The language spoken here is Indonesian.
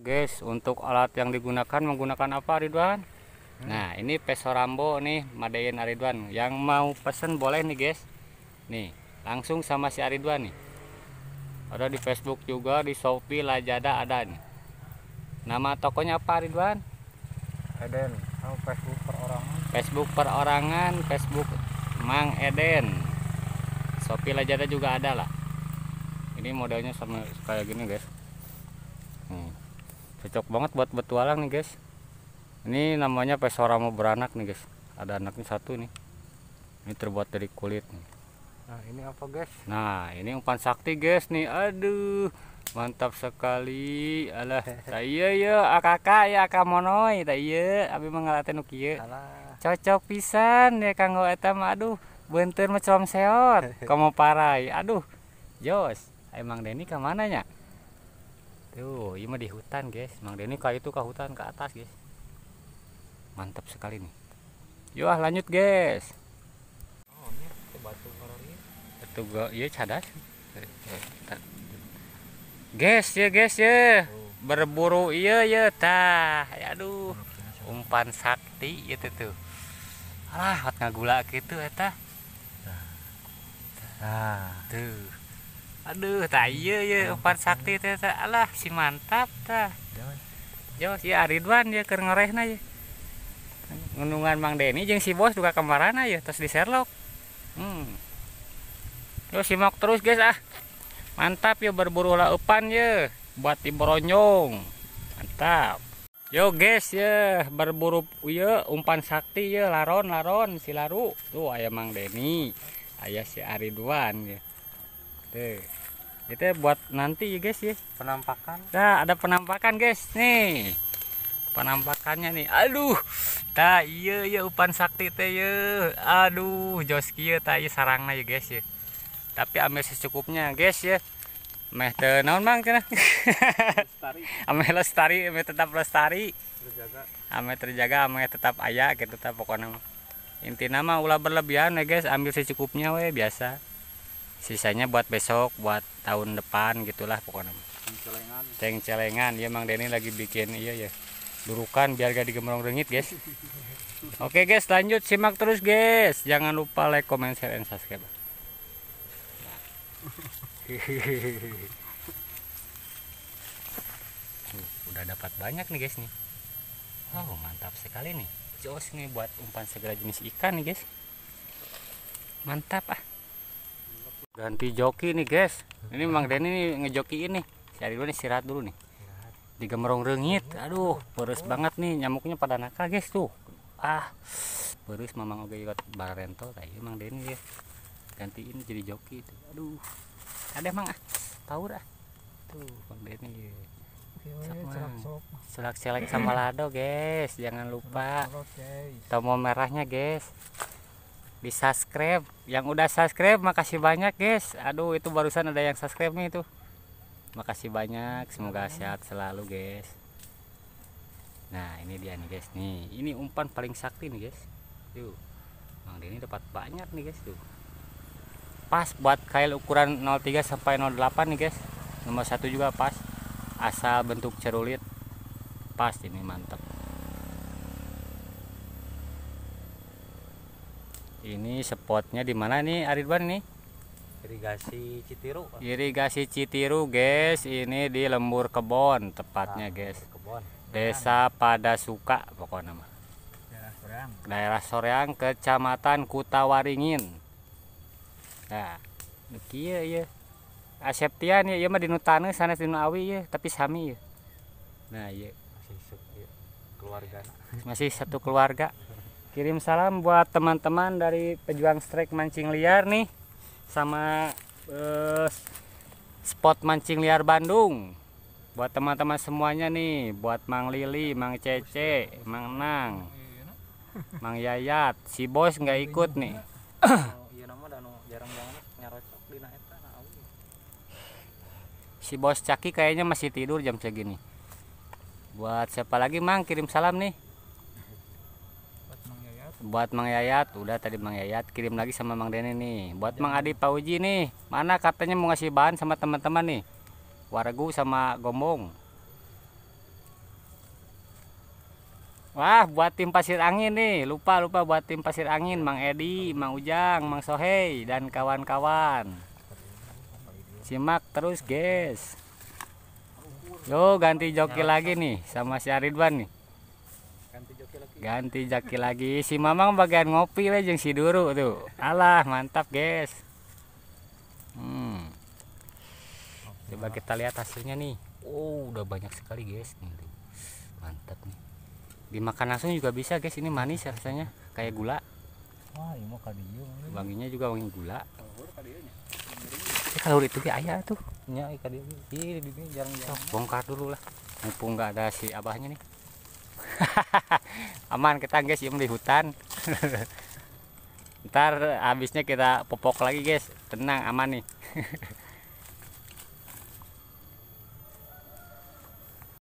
guys. Untuk alat yang digunakan menggunakan apa Ridwan? Nah ini peso rambo nih Madain Aridwan yang mau pesen boleh nih guys. Nih langsung sama si Aridwan nih. Ada di Facebook juga di Shopee Lazada ada nih. Nama tokonya apa Ridwan? Eden. Oh, Facebook perorangan? Facebook perorangan Facebook Mang Eden. Shopee Lazada juga ada lah. Ini modelnya sama kayak gini guys. hmm. Cocok banget buat betualang nih guys. Ini namanya pesoramo beranak nih guys. Ada anaknya satu nih. Ini terbuat dari kulit nih. nah ini apa guys? Nah ini umpan sakti guys nih. Aduh mantap sekali. Alah tak iya ya. Akak ya akamonoy tak iya. Abi mengalatin salah cocok pisan ya kanggo eta mah aduh bentur macam seot kamu parai. Aduh jos emang Denny ke mana nya tuh ini mah di hutan guys. Emang Denny ke itu ke hutan ke atas guys. Mantap sekali nih. Yuk ah, lanjut guys. Oh ini itu batu korori itu gua iya cadas. Guys ya guys ya. Oh. Berburu iya ya tah. Aduh. Umpan sakti gitu tuh. Alah wat ngagula gitu eta nah tuh aduh tak iya ya umpan sakti teh alah si mantap tah. Jangan. Jos ya Ridwan ya keur ngorehna ya. Ngunungan Mang Denny jeung si bos juga kemarana ya terus di Sherlock. Hmm. Yo simak terus guys ah. Mantap ya berburu laupan ya buat di Boronyong mantap. Yo guys ya berburu ya umpan sakti ya laron laron si laru. Tuh ayah Mang Denny. Ayah si Aridwan ya tuh itu buat nanti ya guys ya penampakan Nah, ada penampakan guys nih. Penampakannya nih. Aduh. Tah iya ya upan sakti teh ya. Aduh, jos kieu tah ieu sarangna ya guys ya. Tapi ame secukupnya guys ya. Meh teu naon Mang cenah. ame lestari, ame tetap lestari. terjaga Ame terjaga, ame tetap aya gitu tah pokoknya mah. Intina mah ulah berlebihan ya guys, ambil secukupnya we biasa. Sisanya buat besok, buat tahun depan gitulah pokoknya. mah. celengan. Ceng celengan ya Mang Denny lagi bikin iya ya durukan biar gak digemrong rengit guys. Oke guys lanjut simak terus guys. Jangan lupa like comment share and subscribe. Tuh, udah dapat banyak nih guys nih. Wow mantap sekali nih. Jos nih buat umpan segala jenis ikan nih guys. Mantap ah ganti joki nih guys. Ini Mang Denny nih ngejokiin nih. Cari dulu nih istirahat dulu nih. Digemrong rengit aduh peres banget nih. Nyamuknya pada nakal guys tuh. Ah peres mamang oge ikut barento tadi Mang Denny ya gantiin jadi joki itu aduh. Ada mang ah. Tahu dah tuh Mang Denny ya. Mang. selak selek sama lado guys. Jangan lupa oke tombol merahnya guys di subscribe. Yang udah subscribe makasih banyak guys. Aduh itu barusan ada yang subscribe nih itu. Makasih banyak. Semoga sehat selalu guys. Nah ini dia nih guys nih. Ini umpan paling sakti nih guys. Tuh. Bang Denny dapat banyak nih guys tuh. Pas buat kail ukuran 03 sampai 08 nih guys. Nomor satu juga pas. Asal bentuk cerulit pas ini mantap ini spotnya di mana nih Aridwan nih? Irigasi Citiru. Irigasi Citiru guys. Ini di lembur kebon tepatnya guys. Kebon. Desa pada suka pokoknya mah. Daerah Surang daerah Soreang kecamatan Kutawaringin. Nah kieu ya Aseptian ya ieu mah di nu taneuh sanes di awi ya tapi sami ya nah iya. Masih sub ya. keluarga masih satu keluarga kirim salam buat teman-teman dari pejuang strike mancing liar nih sama eh, spot mancing liar Bandung buat teman-teman semuanya nih buat Mang Lili, Mang Cece, Mang Nang, Mang Yayat, si bos nggak ikut nih. iya di eta nah. Si bos Caki kayaknya masih tidur jam segini. Buat siapa lagi Mang kirim salam nih? Buat Mang Yayat udah tadi Mang Yayat kirim lagi sama Mang Dene nih buat Mang Adi Pauji nih mana katanya mau ngasih bahan sama teman-teman nih wargu sama gombong Wah, buat tim pasir angin nih. Lupa lupa buat tim pasir angin, Mang Edi, Mang Ujang, Mang Sohei dan kawan-kawan. Simak terus, guys. Yo, ganti joki lagi nih sama si Aridwan nih. Ganti joki lagi. Si Mamang bagian ngopi we jeung si Duru tuh. Alah, mantap, guys. Hmm. Coba kita lihat hasilnya nih. Oh, udah banyak sekali, guys. Mantap nih. Dimakan langsung juga bisa, guys. Ini manis rasanya, kayak gula. wah ini mau kadieu Wanginya juga wangi gula. kalau kadieu nya Eh, kalau itu ge aya tuh. nya ikan dia ih di sini jarang-jarang bongkar dulu lah. Mumpung nggak ada si abahnya nih. Aman kita guys, yang di hutan. Ntar habisnya kita popok lagi guys. Tenang, aman nih.